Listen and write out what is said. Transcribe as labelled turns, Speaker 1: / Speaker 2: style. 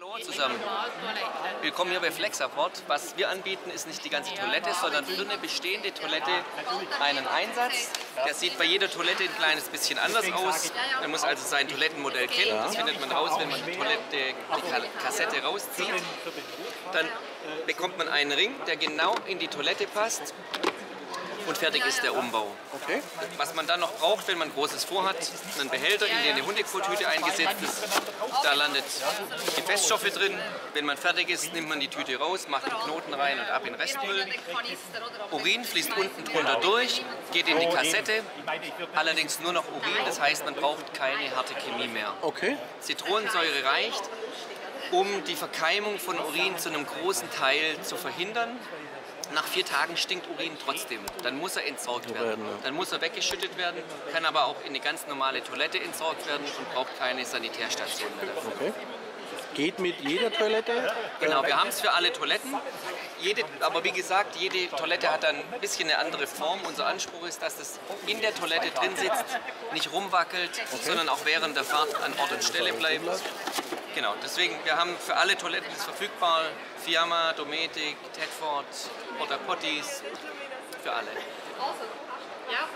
Speaker 1: Hallo zusammen. Willkommen hier bei Flexaport. Was wir anbieten, ist nicht die ganze Toilette, sondern für eine bestehende Toilette einen Einsatz. Der sieht bei jeder Toilette ein kleines bisschen anders aus. Man muss also sein Toilettenmodell kennen. Das findet man raus, wenn man die Toilette, die Kassette rauszieht. Dann bekommt man einen Ring, der genau in die Toilette passt und fertig ist der Umbau.
Speaker 2: Okay.
Speaker 1: Was man dann noch braucht, wenn man Großes vorhat, einen Behälter, in den eine Hundekotüte eingesetzt ist. Da landet die Feststoffe drin. Wenn man fertig ist, nimmt man die Tüte raus, macht den Knoten rein und ab in den Restmüll. Urin fließt unten drunter durch, geht in die Kassette. Allerdings nur noch Urin, das heißt, man braucht keine harte Chemie mehr.
Speaker 2: Okay.
Speaker 1: Zitronensäure reicht, um die Verkeimung von Urin zu einem großen Teil zu verhindern. Nach vier Tagen stinkt Urin trotzdem. Dann muss er entsorgt werden. Dann muss er weggeschüttet werden, kann aber auch in eine ganz normale Toilette entsorgt werden und braucht keine Sanitärstation mehr dafür.
Speaker 2: Okay. Geht mit jeder Toilette?
Speaker 1: Genau, wir haben es für alle Toiletten. Jede, aber wie gesagt, jede Toilette hat dann ein bisschen eine andere Form. Unser Anspruch ist, dass das in der Toilette drin sitzt, nicht rumwackelt, sondern auch während der Fahrt an Ort und Stelle bleibt. Genau, deswegen, wir haben für alle Toiletten das verfügbar. Fiamma, Dometic, Tedford, Porta Potties, für alle.
Speaker 3: Also, ja,